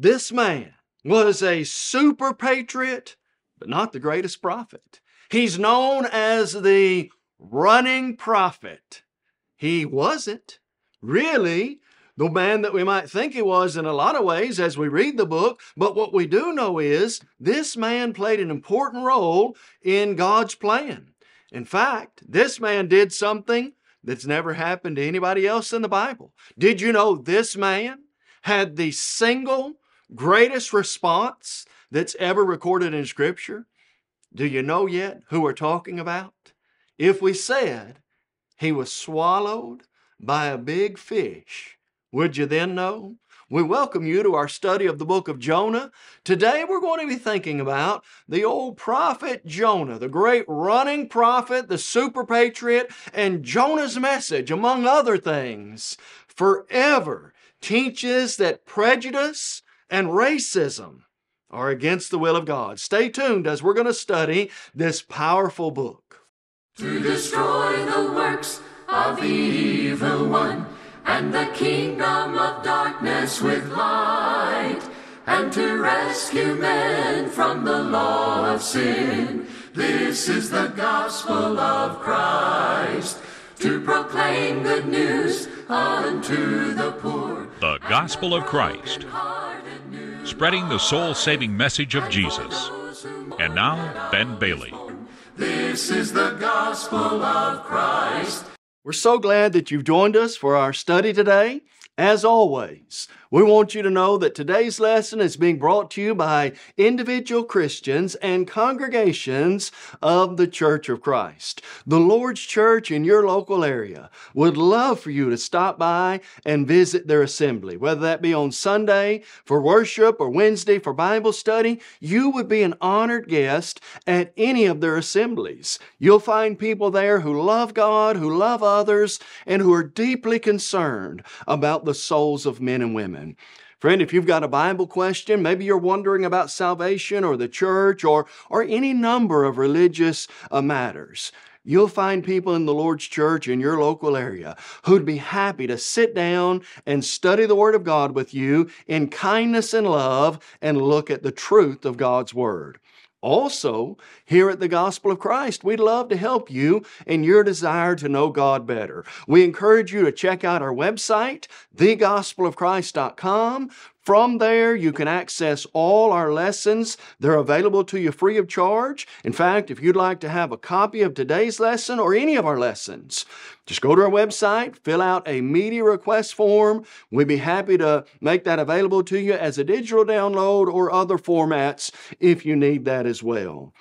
This man was a super patriot, but not the greatest prophet. He's known as the running prophet. He wasn't really the man that we might think he was in a lot of ways as we read the book, but what we do know is this man played an important role in God's plan. In fact, this man did something that's never happened to anybody else in the Bible. Did you know this man had the single greatest response that's ever recorded in Scripture? Do you know yet who we're talking about? If we said he was swallowed by a big fish, would you then know? We welcome you to our study of the book of Jonah. Today we're going to be thinking about the old prophet Jonah, the great running prophet, the super patriot, and Jonah's message, among other things, forever teaches that prejudice and racism are against the will of God. Stay tuned as we're going to study this powerful book. To destroy the works of the evil one and the kingdom of darkness with light, and to rescue men from the law of sin. This is the gospel of Christ, to proclaim good news unto the poor. The Gospel of Christ, spreading the soul saving message of Jesus. And now, Ben Bailey. This is the gospel of Christ. We're so glad that you've joined us for our study today. As always, we want you to know that today's lesson is being brought to you by individual Christians and congregations of the Church of Christ. The Lord's Church in your local area would love for you to stop by and visit their assembly, whether that be on Sunday for worship or Wednesday for Bible study. You would be an honored guest at any of their assemblies. You'll find people there who love God, who love others, and who are deeply concerned about the souls of men and women. Friend, if you've got a Bible question, maybe you're wondering about salvation or the church or, or any number of religious uh, matters, You'll find people in the Lord's church in your local area who'd be happy to sit down and study the Word of God with you in kindness and love and look at the truth of God's Word. Also, here at the Gospel of Christ, we'd love to help you in your desire to know God better. We encourage you to check out our website, thegospelofchrist.com. From there, you can access all our lessons. They're available to you free of charge. In fact, if you'd like to have a copy of today's lesson or any of our lessons, just go to our website, fill out a media request form. We'd be happy to make that available to you as a digital download or other formats if you need that as well.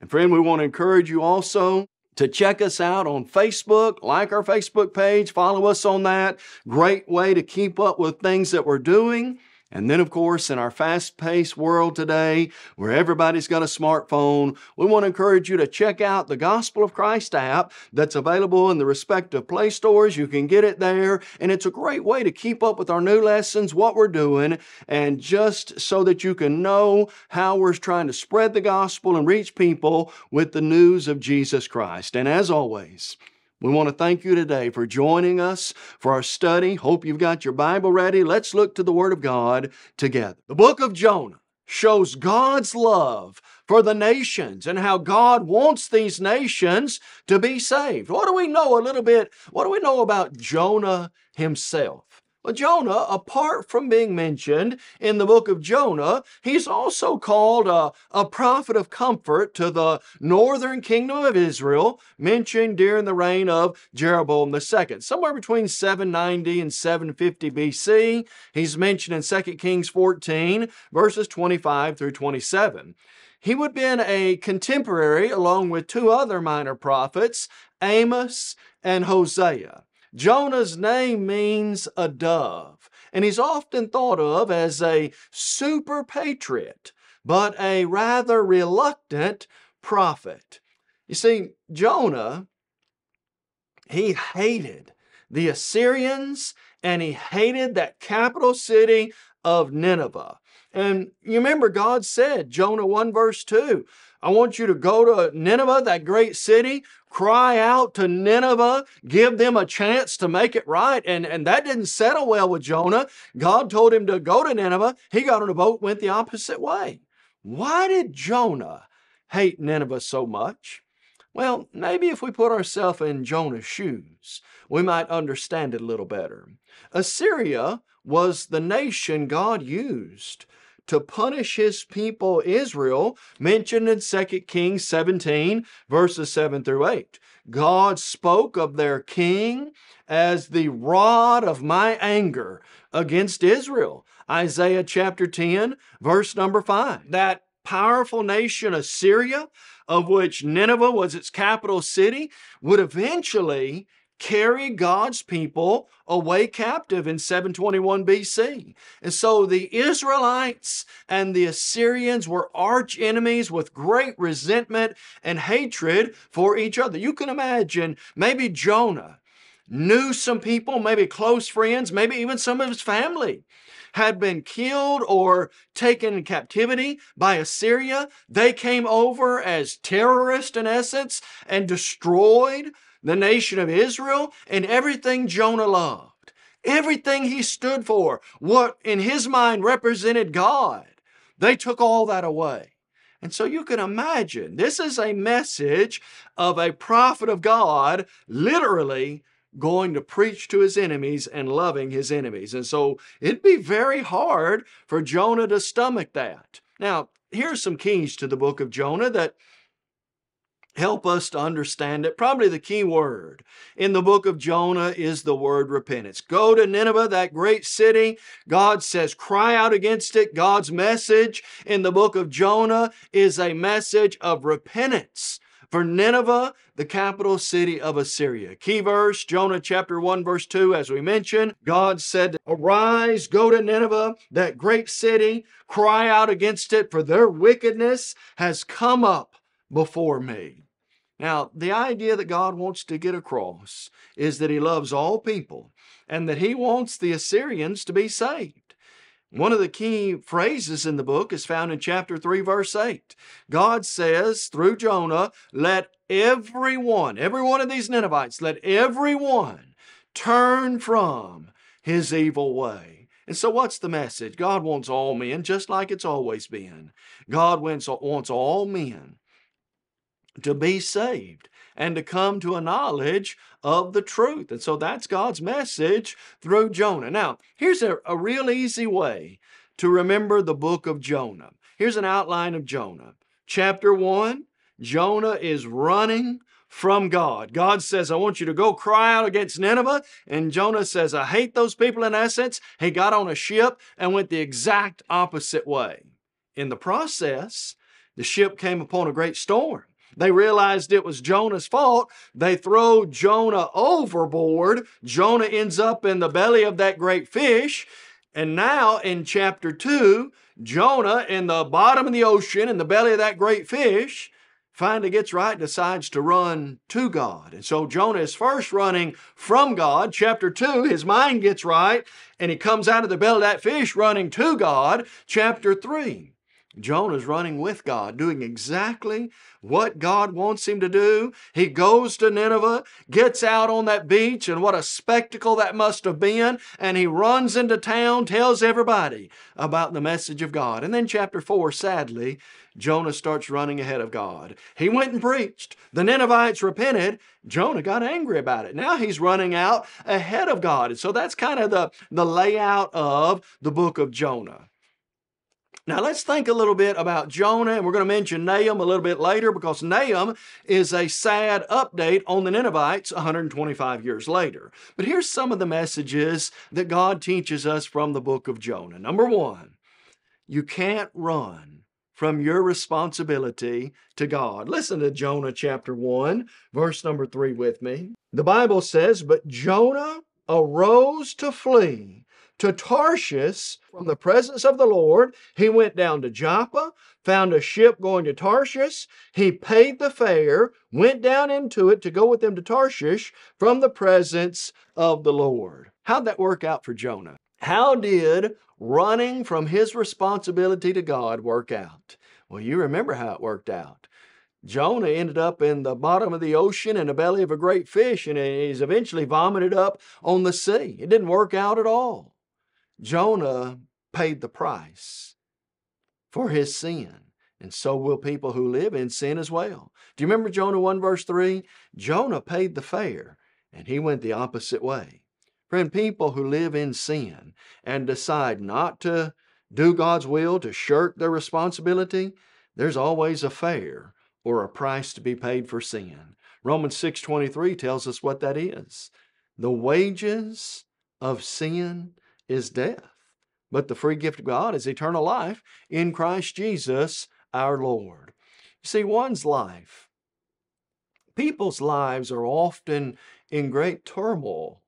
And friend, we want to encourage you also to check us out on Facebook, like our Facebook page, follow us on that. Great way to keep up with things that we're doing. And then, of course, in our fast paced world today, where everybody's got a smartphone, we want to encourage you to check out the Gospel of Christ app that's available in the respective Play stores. You can get it there, and it's a great way to keep up with our new lessons, what we're doing, and just so that you can know how we're trying to spread the gospel and reach people with the news of Jesus Christ. And as always, we want to thank you today for joining us for our study. Hope you've got your Bible ready. Let's look to the Word of God together. The book of Jonah shows God's love for the nations and how God wants these nations to be saved. What do we know a little bit? What do we know about Jonah himself? Well, Jonah, apart from being mentioned in the book of Jonah, he's also called a, a prophet of comfort to the northern kingdom of Israel, mentioned during the reign of Jeroboam II. Somewhere between 790 and 750 BC, he's mentioned in 2 Kings 14, verses 25 through 27. He would have been a contemporary along with two other minor prophets, Amos and Hosea. Jonah's name means a dove, and he's often thought of as a super patriot, but a rather reluctant prophet. You see, Jonah, he hated the Assyrians and he hated that capital city of Nineveh. And you remember, God said, Jonah 1 verse 2, I want you to go to Nineveh, that great city, cry out to Nineveh, give them a chance to make it right. And, and that didn't settle well with Jonah. God told him to go to Nineveh. He got on a boat, went the opposite way. Why did Jonah hate Nineveh so much? Well, maybe if we put ourselves in Jonah's shoes, we might understand it a little better. Assyria was the nation God used to punish his people Israel, mentioned in 2 Kings 17, verses 7 through 8. God spoke of their king as the rod of my anger against Israel. Isaiah chapter 10, verse number 5. That powerful nation, Assyria, of which Nineveh was its capital city, would eventually carry God's people away captive in 721 BC. And so the Israelites and the Assyrians were arch enemies with great resentment and hatred for each other. You can imagine maybe Jonah knew some people, maybe close friends, maybe even some of his family had been killed or taken in captivity by Assyria. They came over as terrorists in essence and destroyed the nation of Israel and everything Jonah loved. Everything he stood for, what in his mind represented God. They took all that away. And so you can imagine this is a message of a prophet of God literally going to preach to his enemies and loving his enemies. And so it'd be very hard for Jonah to stomach that. Now, here's some keys to the book of Jonah that help us to understand it. Probably the key word in the book of Jonah is the word repentance. Go to Nineveh, that great city. God says, cry out against it. God's message in the book of Jonah is a message of repentance for Nineveh, the capital city of Assyria. Key verse, Jonah chapter 1, verse 2, as we mentioned, God said, Arise, go to Nineveh, that great city, cry out against it, for their wickedness has come up before me. Now, the idea that God wants to get across is that He loves all people and that He wants the Assyrians to be saved. One of the key phrases in the book is found in chapter 3, verse 8. God says through Jonah, Let everyone, every one of these Ninevites, let everyone turn from his evil way. And so, what's the message? God wants all men, just like it's always been. God wants, wants all men to be saved and to come to a knowledge of the truth. And so that's God's message through Jonah. Now, here's a, a real easy way to remember the book of Jonah. Here's an outline of Jonah. Chapter 1 Jonah is running from God. God says, I want you to go cry out against Nineveh. And Jonah says, I hate those people in essence. He got on a ship and went the exact opposite way. In the process, the ship came upon a great storm. They realized it was Jonah's fault. They throw Jonah overboard. Jonah ends up in the belly of that great fish. And now in chapter 2, Jonah in the bottom of the ocean, in the belly of that great fish, finally gets right, decides to run to God. And so Jonah is first running from God. Chapter 2, his mind gets right, and he comes out of the belly of that fish running to God. Chapter 3, Jonah's running with God, doing exactly what God wants him to do. He goes to Nineveh, gets out on that beach, and what a spectacle that must have been. And he runs into town, tells everybody about the message of God. And then, chapter 4, sadly, Jonah starts running ahead of God. He went and preached. The Ninevites repented. Jonah got angry about it. Now he's running out ahead of God. And so that's kind of the, the layout of the book of Jonah. Now let's think a little bit about Jonah, and we're going to mention Nahum a little bit later because Nahum is a sad update on the Ninevites 125 years later. But here's some of the messages that God teaches us from the book of Jonah. Number one, you can't run from your responsibility to God. Listen to Jonah chapter 1, verse number 3 with me. The Bible says, But Jonah arose to flee to Tarshish from the presence of the Lord. He went down to Joppa, found a ship going to Tarshish. He paid the fare, went down into it to go with them to Tarshish from the presence of the Lord. How'd that work out for Jonah? How did running from his responsibility to God work out? Well, you remember how it worked out. Jonah ended up in the bottom of the ocean in the belly of a great fish and he's eventually vomited up on the sea. It didn't work out at all. Jonah paid the price for his sin. And so will people who live in sin as well. Do you remember Jonah 1 verse 3? Jonah paid the fare and he went the opposite way. Friend, people who live in sin and decide not to do God's will, to shirk their responsibility, there's always a fare or a price to be paid for sin. Romans 6:23 tells us what that is. The wages of sin is death, but the free gift of God is eternal life in Christ Jesus our Lord. You see, one's life, people's lives are often in great turmoil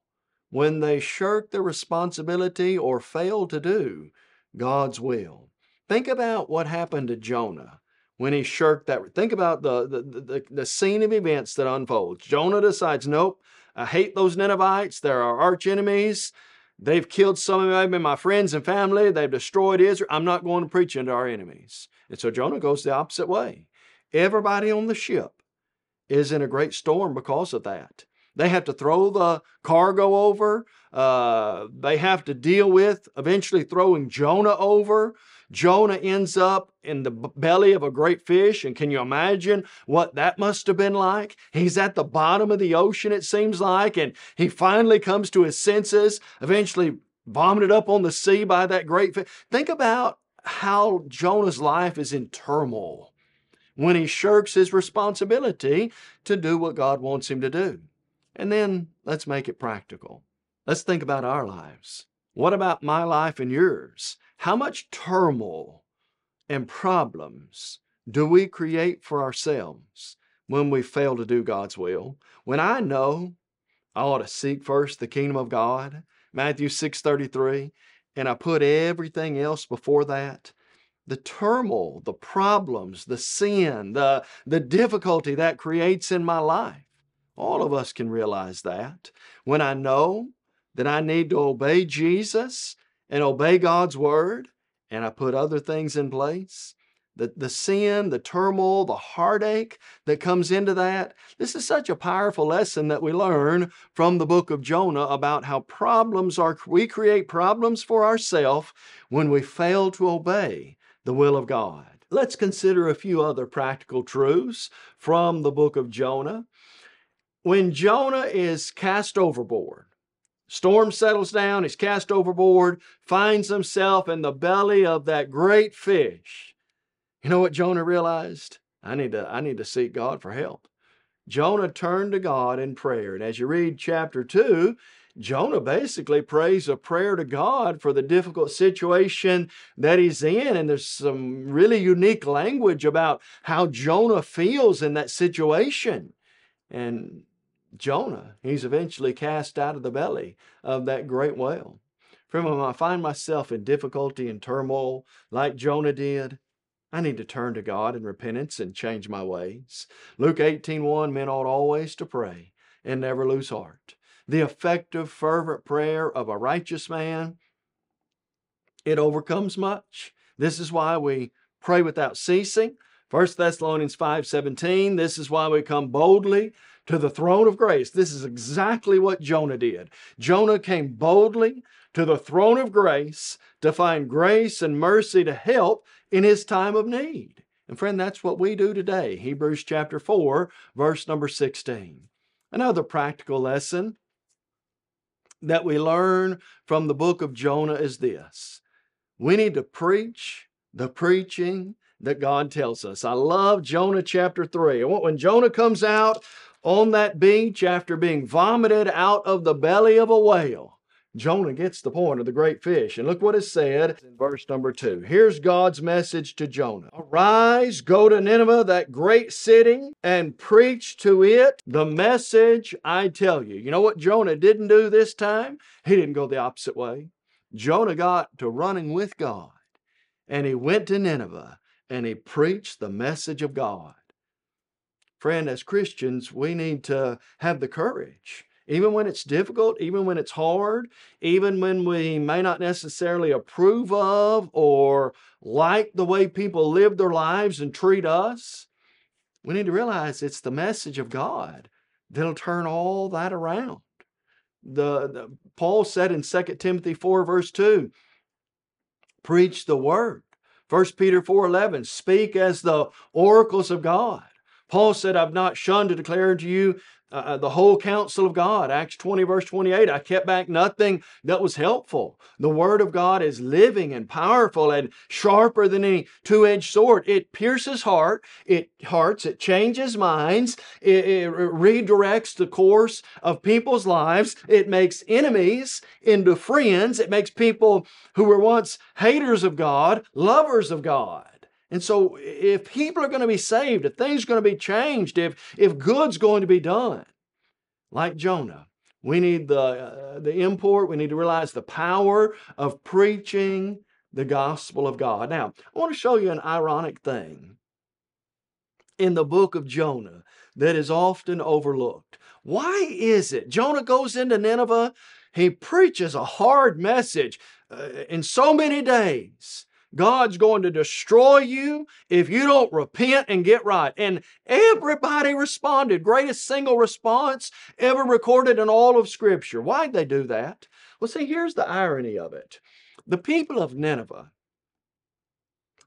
when they shirk the responsibility or fail to do God's will. Think about what happened to Jonah when he shirked that. Think about the, the, the, the scene of events that unfolds. Jonah decides, nope, I hate those Ninevites. They're our arch enemies. They've killed some of my friends and family. They've destroyed Israel. I'm not going to preach into our enemies. And so Jonah goes the opposite way. Everybody on the ship is in a great storm because of that. They have to throw the cargo over. Uh, they have to deal with eventually throwing Jonah over. Jonah ends up in the belly of a great fish. And can you imagine what that must have been like? He's at the bottom of the ocean, it seems like, and he finally comes to his senses, eventually vomited up on the sea by that great fish. Think about how Jonah's life is in turmoil when he shirks his responsibility to do what God wants him to do. And then let's make it practical. Let's think about our lives. What about my life and yours? How much turmoil and problems do we create for ourselves when we fail to do God's will? When I know I ought to seek first the kingdom of God, Matthew 6:33, and I put everything else before that, the turmoil, the problems, the sin, the, the difficulty that creates in my life all of us can realize that. When I know that I need to obey Jesus and obey God's word, and I put other things in place, the, the sin, the turmoil, the heartache that comes into that. This is such a powerful lesson that we learn from the book of Jonah about how problems are, we create problems for ourselves when we fail to obey the will of God. Let's consider a few other practical truths from the book of Jonah. When Jonah is cast overboard, storm settles down, he's cast overboard, finds himself in the belly of that great fish. You know what Jonah realized? I need to, I need to seek God for help. Jonah turned to God in prayer. And as you read chapter 2, Jonah basically prays a prayer to God for the difficult situation that he's in. And there's some really unique language about how Jonah feels in that situation. And Jonah, he's eventually cast out of the belly of that great whale. From when I find myself in difficulty and turmoil like Jonah did, I need to turn to God in repentance and change my ways. Luke 18:1 men ought always to pray and never lose heart. The effective fervent prayer of a righteous man it overcomes much. This is why we pray without ceasing. 1 Thessalonians 5:17 This is why we come boldly to the throne of grace. This is exactly what Jonah did. Jonah came boldly to the throne of grace to find grace and mercy to help in his time of need. And friend, that's what we do today. Hebrews chapter 4, verse number 16. Another practical lesson that we learn from the book of Jonah is this. We need to preach the preaching that God tells us. I love Jonah chapter 3. When Jonah comes out on that beach after being vomited out of the belly of a whale. Jonah gets the point of the great fish. And look what it said in verse number two. Here's God's message to Jonah Arise, go to Nineveh, that great city, and preach to it the message I tell you. You know what Jonah didn't do this time? He didn't go the opposite way. Jonah got to running with God, and he went to Nineveh and he preached the message of God. Friend, as Christians, we need to have the courage, even when it's difficult, even when it's hard, even when we may not necessarily approve of or like the way people live their lives and treat us. we need to realize it's the message of God that'll turn all that around. The, the Paul said in 2 Timothy 4, verse 2, preach the word. 1 Peter 4:11, speak as the oracles of God. Paul said, I've not shunned to declare unto you uh, uh, the whole counsel of God. Acts 20, verse 28. I kept back nothing that was helpful. The Word of God is living and powerful and sharper than any two edged sword. It pierces heart, it hearts, it changes minds, it, it redirects the course of people's lives, it makes enemies into friends, it makes people who were once haters of God lovers of God. And so if people are going to be saved, if things are going to be changed, if, if good's going to be done, like Jonah, we need the, uh, the import, we need to realize the power of preaching the gospel of God. Now, I want to show you an ironic thing in the book of Jonah that is often overlooked. Why is it Jonah goes into Nineveh, he preaches a hard message uh, in so many days. God's going to destroy you if you don't repent and get right. And everybody responded. Greatest single response ever recorded in all of Scripture. Why'd they do that? Well, see, here's the irony of it. The people of Nineveh,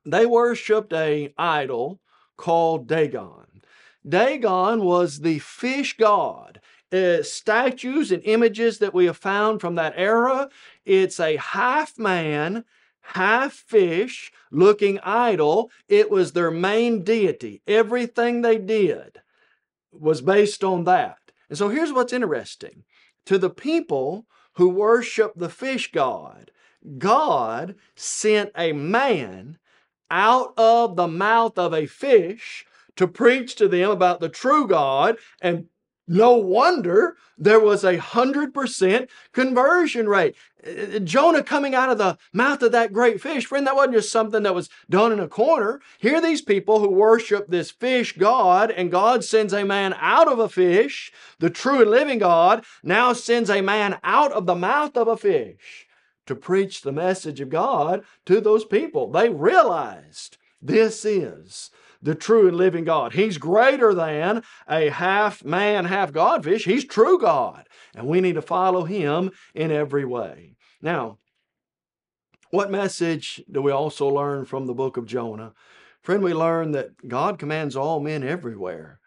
they worshiped a idol called Dagon. Dagon was the fish god. Uh, statues and images that we have found from that era. It's a half man, half fish looking idol. It was their main deity. Everything they did was based on that. And so here's what's interesting to the people who worship the fish god, God sent a man out of the mouth of a fish to preach to them about the true God and no wonder there was a hundred percent conversion rate. Uh, Jonah coming out of the mouth of that great fish, friend, that wasn't just something that was done in a corner. Here are these people who worship this fish God, and God sends a man out of a fish. The true and living God now sends a man out of the mouth of a fish to preach the message of God to those people. They realized this is the true and living God. He's greater than a half man, half God fish. He's true God. And we need to follow him in every way. Now, what message do we also learn from the book of Jonah? Friend, we learn that God commands all men everywhere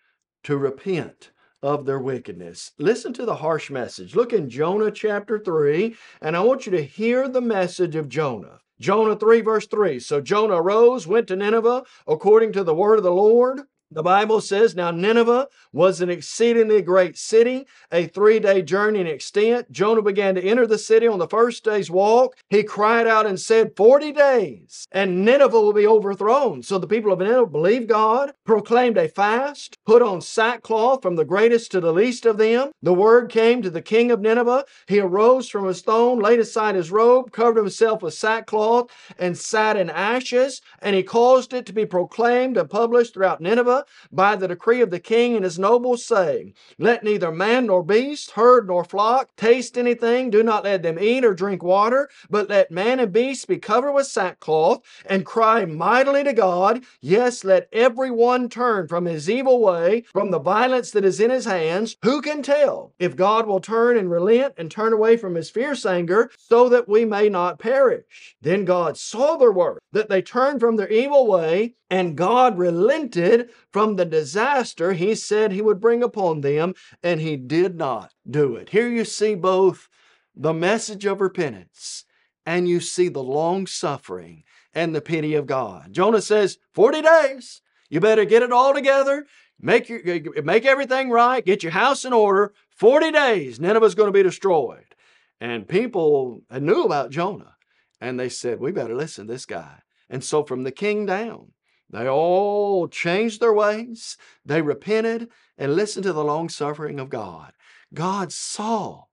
to repent of their wickedness. Listen to the harsh message. Look in Jonah chapter 3, and I want you to hear the message of Jonah. Jonah 3, verse 3. So Jonah arose, went to Nineveh according to the word of the Lord. The Bible says, Now Nineveh was an exceedingly great city, a three day journey in extent. Jonah began to enter the city on the first day's walk. He cried out and said, 40 days, and Nineveh will be overthrown. So the people of Nineveh believed God, proclaimed a fast, put on sackcloth from the greatest to the least of them. The word came to the king of Nineveh. He arose from his throne, laid aside his robe, covered himself with sackcloth, and sat in ashes. And he caused it to be proclaimed and published throughout Nineveh by the decree of the king and his nobles, saying, Let neither man nor beast, herd nor flock taste anything, do not let them eat or drink water, but let man and beast be covered with sackcloth, and cry mightily to God. Yes, let every one turn from his evil way, from the violence that is in his hands. Who can tell if God will turn and relent and turn away from his fierce anger, so that we may not perish? Then God saw their work, that they turned from their evil way, and God relented from the disaster he said he would bring upon them, and he did not do it. Here you see both the message of repentance and you see the long suffering and the pity of God. Jonah says, 40 days. You better get it all together. Make, your, make everything right. Get your house in order. 40 days. Nineveh's going to be destroyed. And people knew about Jonah. And they said, we better listen to this guy. And so from the king down, they all changed their ways. They repented and listened to the long suffering of God. God saw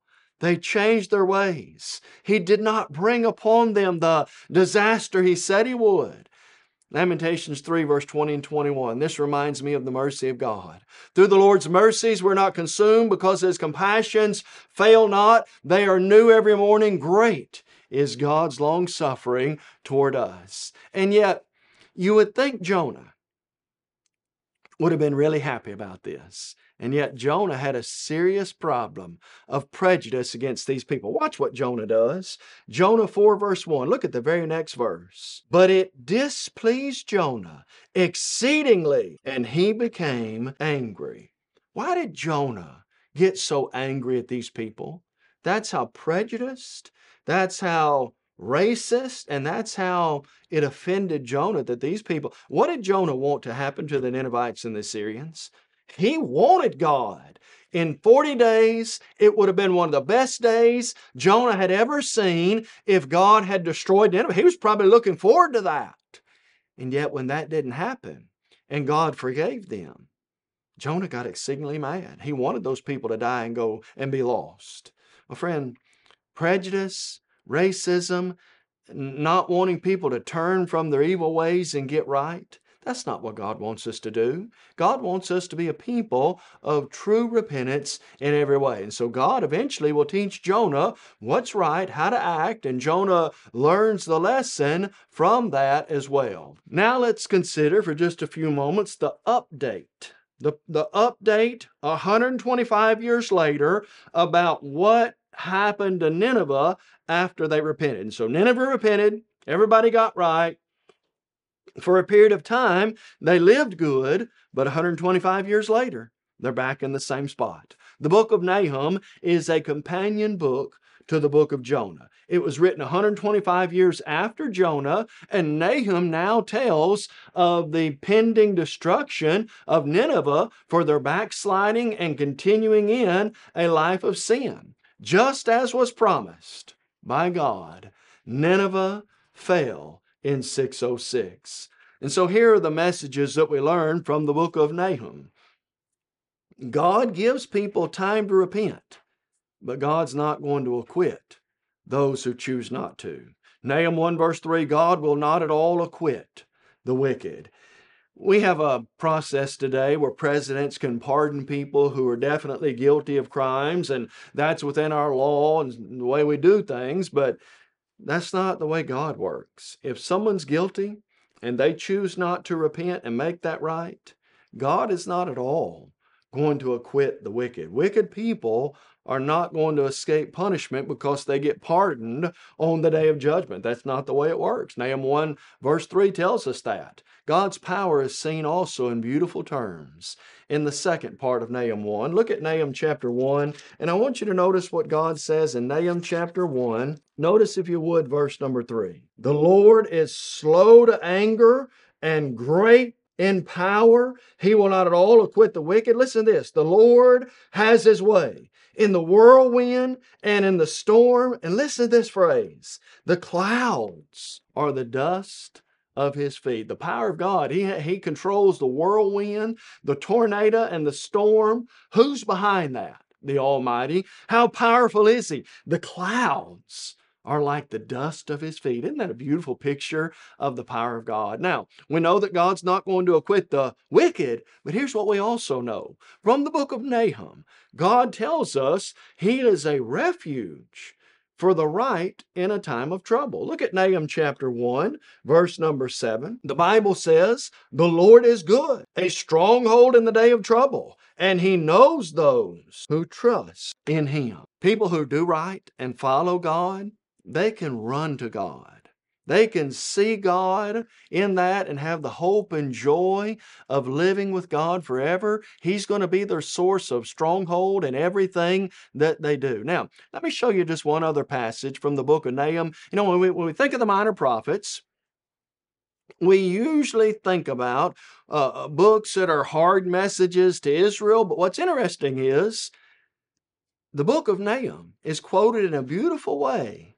they changed their ways. He did not bring upon them the disaster He said He would. Lamentations 3, verse 20 and 21. This reminds me of the mercy of God. Through the Lord's mercies, we're not consumed because His compassions fail not. They are new every morning. Great is God's long suffering toward us. And yet, you would think Jonah would have been really happy about this. And yet Jonah had a serious problem of prejudice against these people. Watch what Jonah does. Jonah 4, verse 1. Look at the very next verse. But it displeased Jonah exceedingly, and he became angry. Why did Jonah get so angry at these people? That's how prejudiced, that's how racist, and that's how it offended Jonah that these people. What did Jonah want to happen to the Ninevites and the Syrians? He wanted God. In 40 days, it would have been one of the best days Jonah had ever seen if God had destroyed Nineveh. He was probably looking forward to that. And yet, when that didn't happen and God forgave them, Jonah got exceedingly mad. He wanted those people to die and go and be lost. My friend, prejudice, racism, not wanting people to turn from their evil ways and get right, that's not what God wants us to do. God wants us to be a people of true repentance in every way. And so God eventually will teach Jonah what's right, how to act, and Jonah learns the lesson from that as well. Now let's consider for just a few moments the update. The, the update 125 years later about what happened to Nineveh after they repented. And so Nineveh repented, everybody got right, for a period of time, they lived good, but 125 years later, they're back in the same spot. The book of Nahum is a companion book to the book of Jonah. It was written 125 years after Jonah, and Nahum now tells of the pending destruction of Nineveh for their backsliding and continuing in a life of sin. Just as was promised by God, Nineveh fell in 606. And so here are the messages that we learn from the book of Nahum. God gives people time to repent, but God's not going to acquit those who choose not to. Nahum 1 verse 3 God will not at all acquit the wicked. We have a process today where presidents can pardon people who are definitely guilty of crimes, and that's within our law and the way we do things. But that's not the way God works. If someone's guilty and they choose not to repent and make that right, God is not at all going to acquit the wicked. Wicked people are not going to escape punishment because they get pardoned on the day of judgment. That's not the way it works. Nahum 1 verse 3 tells us that. God's power is seen also in beautiful terms in the second part of Nahum 1. Look at Nahum chapter 1, and I want you to notice what God says in Nahum chapter 1. Notice, if you would, verse number 3. The Lord is slow to anger and great in power. He will not at all acquit the wicked. Listen to this the Lord has his way in the whirlwind and in the storm. And listen to this phrase the clouds are the dust of his feet. The power of God, he, he controls the whirlwind, the tornado, and the storm. Who's behind that? The Almighty. How powerful is he? The clouds are like the dust of his feet. Isn't that a beautiful picture of the power of God? Now, we know that God's not going to acquit the wicked, but here's what we also know. From the book of Nahum, God tells us he is a refuge for the right in a time of trouble. Look at Nahum chapter 1, verse number 7. The Bible says, The Lord is good, a stronghold in the day of trouble, and he knows those who trust in him. People who do right and follow God, they can run to God. They can see God in that and have the hope and joy of living with God forever. He's going to be their source of stronghold in everything that they do. Now, let me show you just one other passage from the book of Nahum. You know, when we, when we think of the minor prophets, we usually think about uh, books that are hard messages to Israel, but what's interesting is the book of Nahum is quoted in a beautiful way,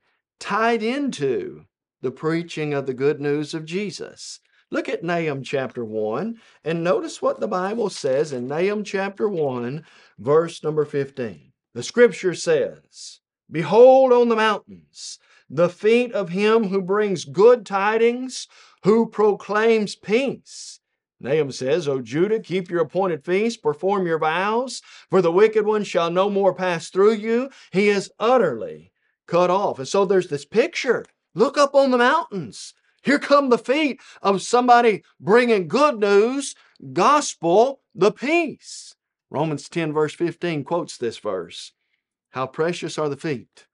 tied into the preaching of the good news of Jesus. Look at Nahum chapter 1 and notice what the Bible says in Nahum chapter 1, verse number 15. The scripture says, Behold on the mountains the feet of him who brings good tidings, who proclaims peace. Nahum says, O Judah, keep your appointed feast, perform your vows, for the wicked one shall no more pass through you. He is utterly cut off. And so there's this picture Look up on the mountains. Here come the feet of somebody bringing good news, gospel, the peace. Romans 10, verse 15 quotes this verse. How precious are the feet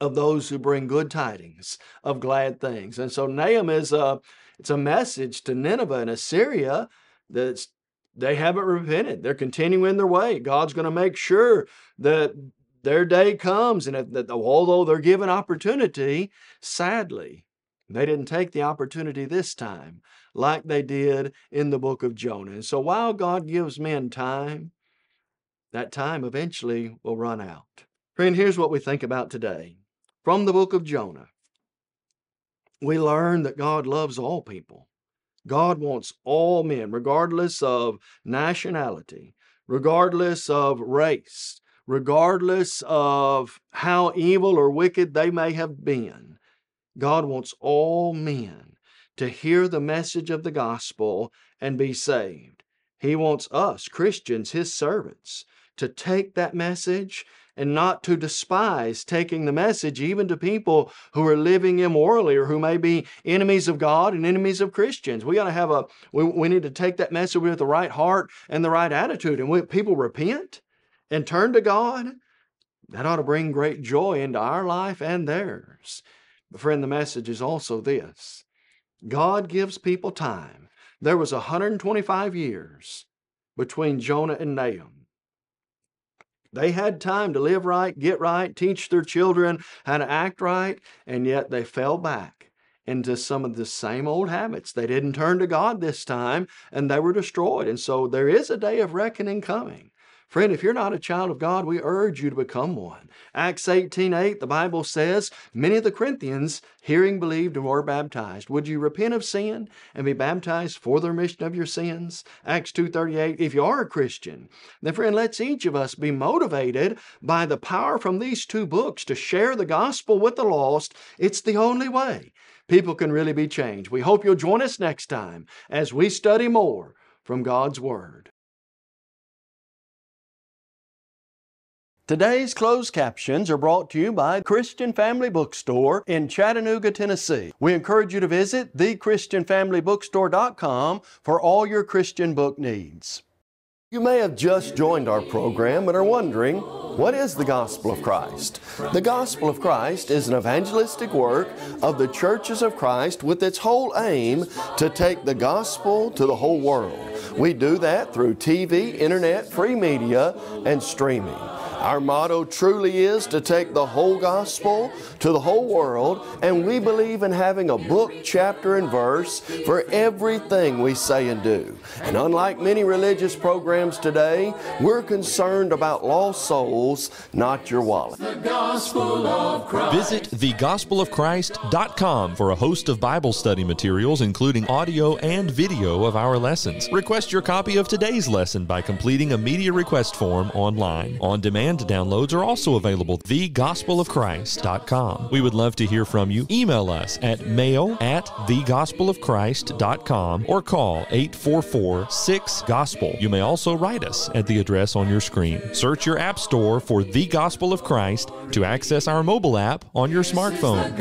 of those who bring good tidings of glad things. And so Nahum is a it's a message to Nineveh and Assyria that they haven't repented. They're continuing their way. God's going to make sure that their day comes and uh, that although they're given opportunity, sadly, they didn't take the opportunity this time like they did in the book of Jonah. And so while God gives men time, that time eventually will run out. Friend, here's what we think about today. From the book of Jonah, we learn that God loves all people. God wants all men, regardless of nationality, regardless of race, regardless of how evil or wicked they may have been. God wants all men to hear the message of the gospel and be saved. He wants us, Christians, His servants, to take that message and not to despise taking the message even to people who are living immorally or who may be enemies of God and enemies of Christians. We got to have a, we, we need to take that message with the right heart and the right attitude. And when people repent and turn to God, that ought to bring great joy into our life and theirs. But friend, the message is also this God gives people time. There was 125 years between Jonah and Nahum. They had time to live right, get right, teach their children how to act right, and yet they fell back into some of the same old habits. They didn't turn to God this time and they were destroyed. And so there is a day of reckoning coming. Friend, if you're not a child of God, we urge you to become one. Acts 18 8, the Bible says, Many of the Corinthians, hearing, believed, and were baptized. Would you repent of sin and be baptized for the remission of your sins? Acts 2.38, if you are a Christian, then friend, let's each of us be motivated by the power from these two books to share the gospel with the lost. It's the only way people can really be changed. We hope you'll join us next time as we study more from God's Word. Today's closed captions are brought to you by Christian Family Bookstore in Chattanooga, Tennessee. We encourage you to visit thechristianfamilybookstore.com for all your Christian book needs. You may have just joined our program and are wondering, what is the Gospel of Christ? The Gospel of Christ is an evangelistic work of the churches of Christ with its whole aim to take the gospel to the whole world. We do that through TV, internet, free media, and streaming. Our motto truly is to take the whole gospel to the whole world, and we believe in having a book, chapter, and verse for everything we say and do. And unlike many religious programs today, we're concerned about lost souls, not your wallet. Visit thegospelofchrist.com for a host of Bible study materials, including audio and video of our lessons. Request your copy of today's lesson by completing a media request form online. On demand downloads are also available thegospelofchrist.com. We would love to hear from you. Email us at mail at thegospelofchrist.com or call 844 6 Gospel. You may write us at the address on your screen. Search your app store for The Gospel of Christ to access our mobile app on your smartphone.